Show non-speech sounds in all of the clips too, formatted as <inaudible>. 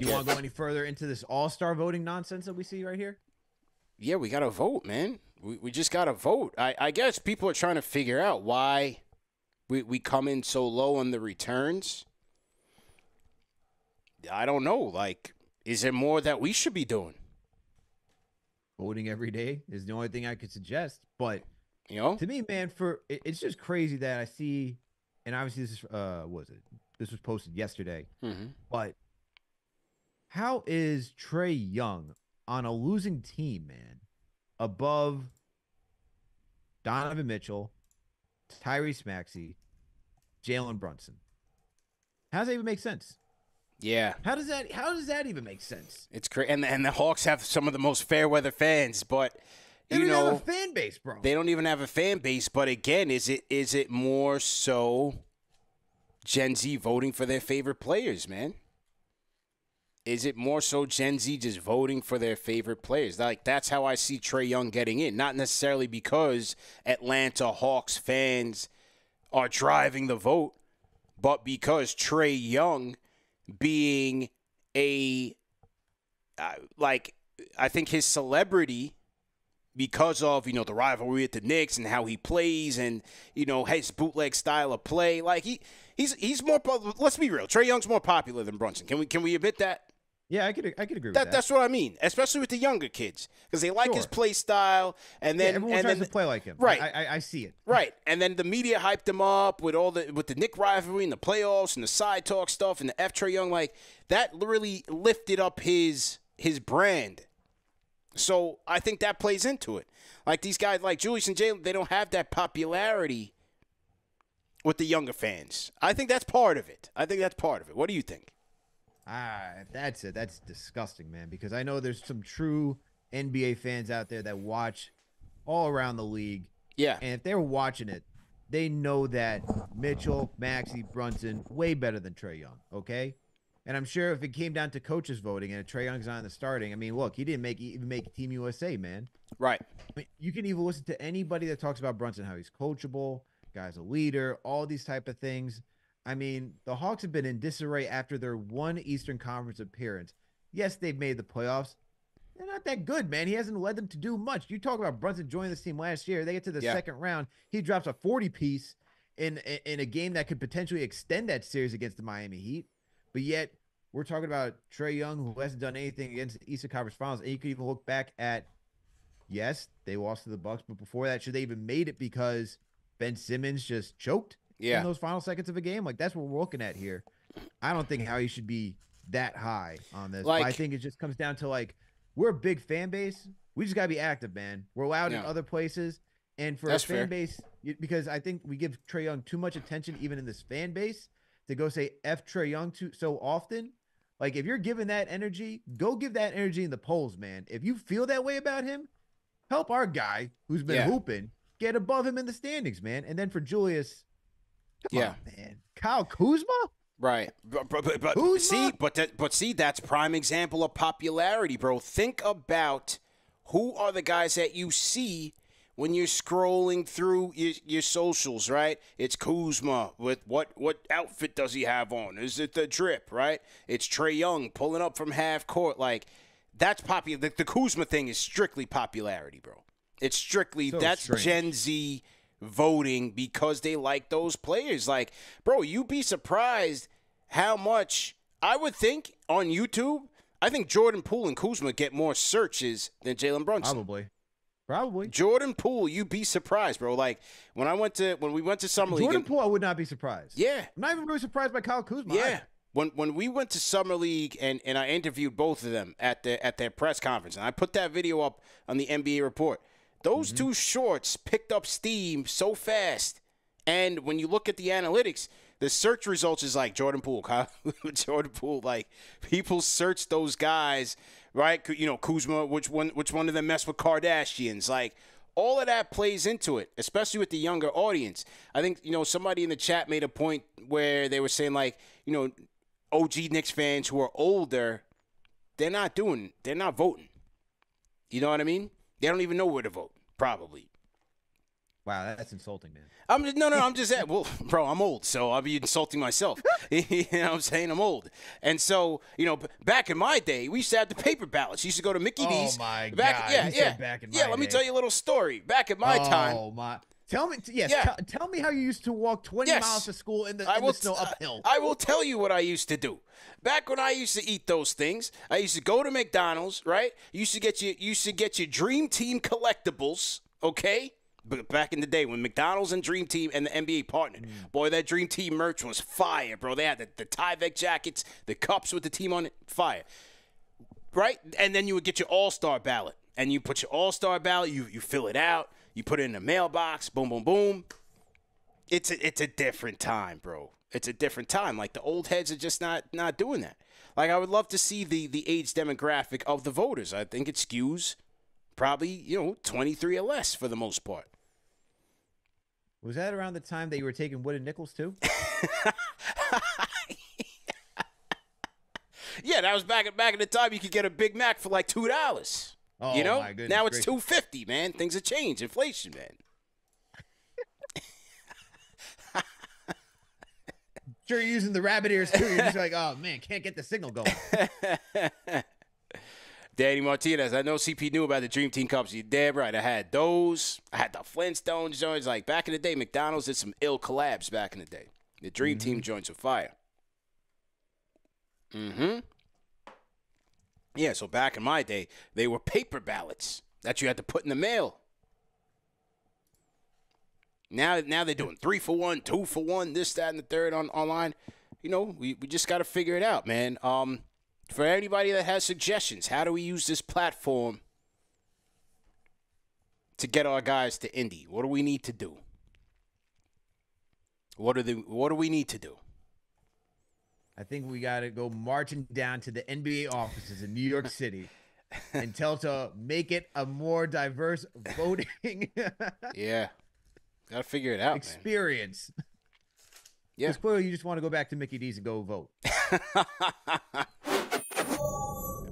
Do you want to go any further into this all star voting nonsense that we see right here? Yeah, we got to vote, man. We, we just got to vote. I, I guess people are trying to figure out why we, we come in so low on the returns. I don't know. Like, is there more that we should be doing? Voting every day is the only thing I could suggest. But You know? to me, man, for it, it's just crazy that I see, and obviously this is uh, what was it? This was posted yesterday. hmm But how is Trae Young on a losing team, man, above Donovan Mitchell, Tyrese Maxey, Jalen Brunson? How does that even make sense? Yeah. How does that? How does that even make sense? It's crazy. And, and the Hawks have some of the most fair weather fans, but, They you don't even know. have a fan base, bro. They don't even have a fan base, but again, is it is it more so Gen Z voting for their favorite players, man? Is it more so Gen Z just voting for their favorite players? Like that's how I see Trae Young getting in, not necessarily because Atlanta Hawks fans are driving the vote, but because Trae Young being a uh, like I think his celebrity because of you know the rivalry at the Knicks and how he plays and you know his bootleg style of play. Like he he's he's more. Let's be real. Trae Young's more popular than Brunson. Can we can we admit that? Yeah, I could. I could agree with That that. that's what I mean, especially with the younger kids because they like his Sure. play style and yeah, then everyone and tries then to play like him. Right. I, I, I see it. Right, and then the media hyped him up with all the with the Knick rivalry and the playoffs and the side talk stuff and the F Trae Young like that really lifted up his his brand. So I think that plays into it. Like these guys, like Julius and Jalen, they don't have that popularity with the younger fans. I think that's part of it. I think that's part of it. What do you think? Ah, that's it. That's disgusting, man. Because I know there's some true NBA fans out there that watch all around the league, Yeah, and if they're watching it, they know that Mitchell, Maxey, Brunson way better than Trae Young. Okay, and I'm sure if it came down to coaches voting and Trae Young's on the starting, I mean, look, he didn't make even make Team USA, man. right. I mean, you can even listen to anybody that talks about Brunson, how he's coachable, guy's a leader, all these type of things. I mean, the Hawks have been in disarray after their one Eastern Conference appearance. Yes, they've made the playoffs. They're not that good, man. He hasn't led them to do much. You talk about Brunson joining this team last year. They get to the Yeah. second round. He drops a 40 piece in in a game that could potentially extend that series against the Miami Heat. But yet, we're talking about Trae Young, who hasn't done anything against the Eastern Conference Finals. And you could even look back at yes, they lost to the Bucks, but before that, should they even made it because Ben Simmons just choked Yeah. in those final seconds of a game? Like that's what we're looking at here. I don't think how he should be that high on this. but I think it just comes down to like we're a big fan base. We just gotta be active, man. We're allowed in other places, and for That's a fan fair. base, because I think we give Trae Young too much attention, even in this fan base, to go say "f Trae Young" too so often. Like if you're giving that energy, go give that energy in the polls, man. If you feel that way about him, help our guy who's been Yeah. hooping get above him in the standings, man. And then for Julius, come Yeah. on, man, Kyle Kuzma. Right, but, but, but, see, but that, but see, that's prime example of popularity, bro. Think about who are the guys that you see when you're scrolling through your, your socials, right? It's Kuzma with what what outfit does he have on? Is it the drip, right? It's Trae Young pulling up from half court, like that's popular. The, the Kuzma thing is strictly popularity, bro. It's strictly So that's strange. Gen Z voting because they like those players. Like, bro, you'd be surprised how much I would think on YouTube. I think Jordan Poole and Kuzma get more searches than Jalen Brunson. Probably, probably. Jordan Poole, you'd be surprised, bro. Like when I went to when we went to summer league, Jordan Poole, I would not be surprised. yeah, I'm not even really surprised by Kyle Kuzma. yeah. either. When when we went to summer league and, and I interviewed both of them at the at their press conference, and I put that video up on the NBA report. Those Mm-hmm. two shorts picked up steam so fast, and when you look at the analytics, the search results is like Jordan Poole, Kyle, <laughs> Jordan Poole. Like people search those guys, right? You know Kuzma, which one which one of them mess with Kardashians, like. All of that plays into it, especially with the younger audience. I think you know somebody in the chat made a point where they were saying like, you know, OG Knicks fans who are older, they're not doing, they're not voting. You know what I mean? They don't even know where to vote, probably. Wow, that's insulting, man. I'm just, no, no, I'm just <laughs> well, bro. I'm old, so I'll be insulting myself. <laughs> <laughs> you know what I'm saying? I'm old, and so you know, back in my day, we used to have the paper ballots. You used to go to Mickey Oh D's. my back, God, Yeah, you yeah, yeah. my Let me tell you a little story. Back in my time, Oh my! Tell me, yes. Yeah. Tell, tell me how you used to walk 20 Yes. miles to school in the, I in will the snow t- uphill. I will tell you what I used to do. Back when I used to eat those things, I used to go to McDonald's, right? You used to get you used to get your Dream Team collectibles, okay? But back in the day when McDonald's and Dream Team and the NBA partnered, mm. boy, that Dream Team merch was fire, bro. They had the, the Tyvek jackets, the cups with the team on it, fire. Right? And then you would get your All Star ballot. And you put your All Star ballot, you you fill it out, you put it in the mailbox, boom, boom, boom it's a, it's a different time, bro. It's a different time. Like the old heads are just not not doing that. Like I would love to see the the age demographic of the voters. I think it skews probably you know 23 or less for the most part. Was that around the time that you were taking wooden nickels too? <laughs> Yeah, that was back at back in the time you could get a Big Mac for like two dollars. Oh you know, now it's two fifty, man. Things have changed, inflation, man. <laughs> Sure, you're using the rabbit ears too. You're just like, oh man, can't get the signal going. <laughs> Danny Martinez, I know CP knew about the Dream Team Cups. You're right. I had those. I had the Flintstones joints. Like back in the day, McDonald's did some ill collabs back in the day. The Dream Team joints were fire. Mm-hmm. Yeah, so back in my day, they were paper ballots that you had to put in the mail. Now, now they're doing three for one, two for one, this, that, and the third on online. You know, we, we just got to figure it out, man. Um, for anybody that has suggestions, how do we use this platform to get our guys to Indy? What do we need to do? What are the What do we need to do? I think we got to go marching down to the NBA offices in New York <laughs> City and tell to make it a more diverse voting <laughs> Yeah, got to figure it out, man. experience. Yeah. Because clearly you just want to go back to Mickey D's and go vote. <laughs>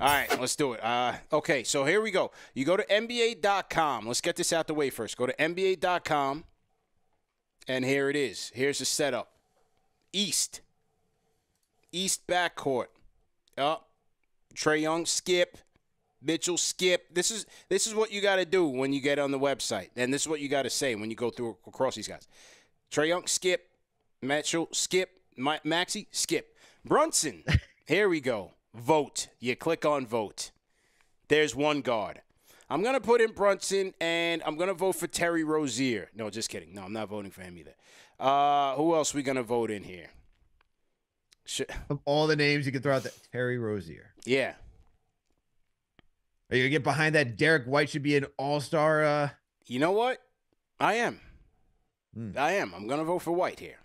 All right, let's do it. Uh, okay, so here we go. You go to NBA.com. Let's get this out the way first. Go to NBA.com, and here it is. Here's the setup East. East backcourt. Up. Trae Young, skip. Mitchell, skip. This is this is what you got to do when you get on the website, and this is what you got to say when you go through across these guys. Trae Young, skip. Mitchell, skip. Ma- Maxey, skip. Brunson, <laughs> here we go. Vote. You click on vote. There's one guard. I'm gonna put in Brunson, and I'm gonna vote for Terry Rozier. No, just kidding. No, I'm not voting for him either. Uh, who else we gonna vote in here? Sh- Of all the names you can throw out, there, Terry Rozier. yeah, Are you gonna get behind that? Derrick White should be an all-star. Uh, you know what? I am. Hmm. I am. I'm gonna vote for White here.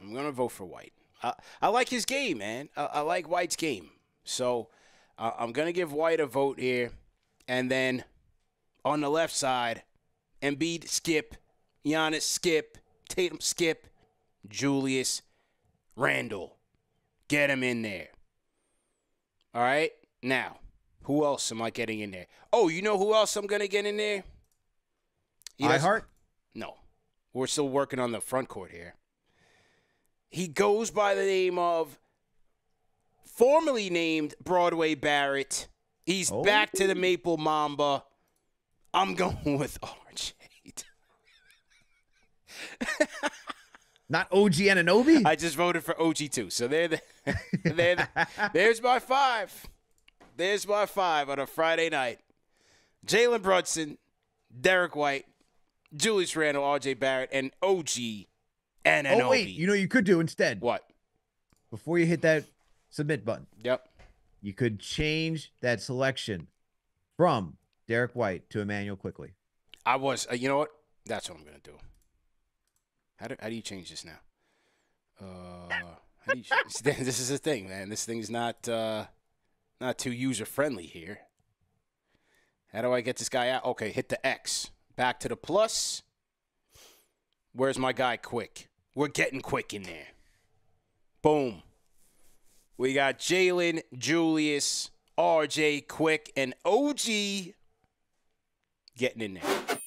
I'm gonna vote for White. I, I like his game, man. I, I like White's game. So uh, I'm gonna give White a vote here, and then on the left side, Embiid skip, Giannis skip, Tatum skip, Julius Randle, get him in there. All right. Now, who else am I getting in there? Oh, you know who else I'm gonna get in there? He Iheart. no. We're still working on the front court here. He goes by the name of formerly named Broadway Barrett. He's Oh. back to the Maple Mamba. I'm <laughs> going with RJ. <laughs> Not OG Anunoby. I just voted for OG too. So they're the, <laughs> the, there's my five. There's my five on a Friday night. Jalen Brunson, Derrick White, Julius Randle, RJ Barrett, and OG and oh wait, you know you could do instead what? before you hit that submit button. Yep. You could change that selection from Derrick White to Immanuel Quickley. I was. Uh, you know what? That's what I'm gonna do. How do how do you change this now? Uh, how do you, <laughs> this is the thing, man. This thing's not uh, not too user friendly here. How do I get this guy out? Okay, hit the X. Back to the plus. Where's my guy? Quick. We're getting quick in there. Boom. We got Jalen, Julius, RJ, Quick, and OG getting in there.